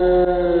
Uh...